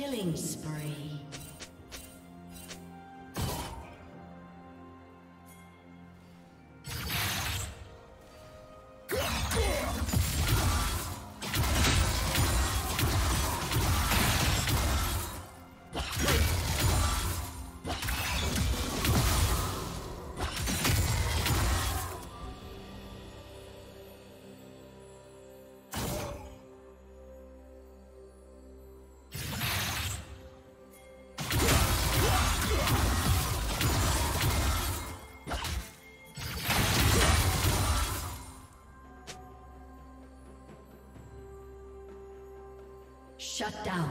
Killing spree. Shut down.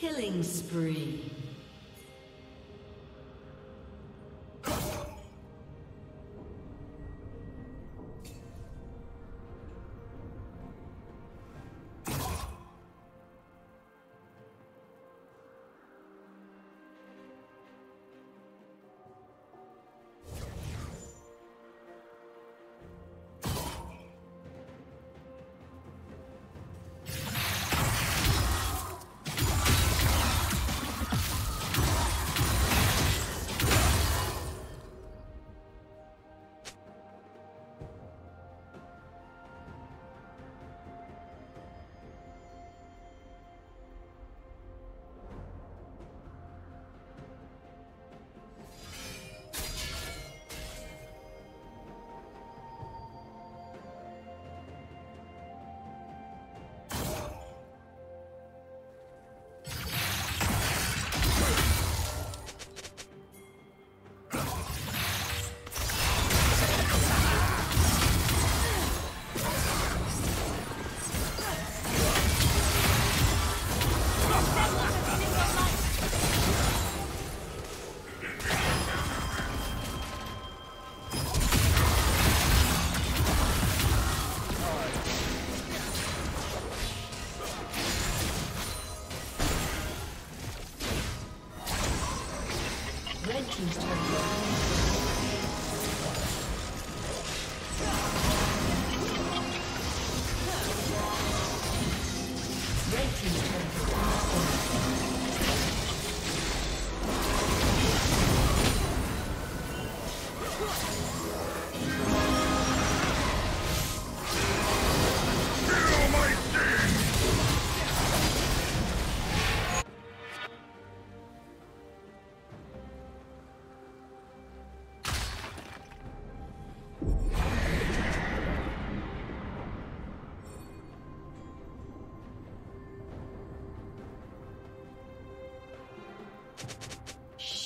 Killing spree.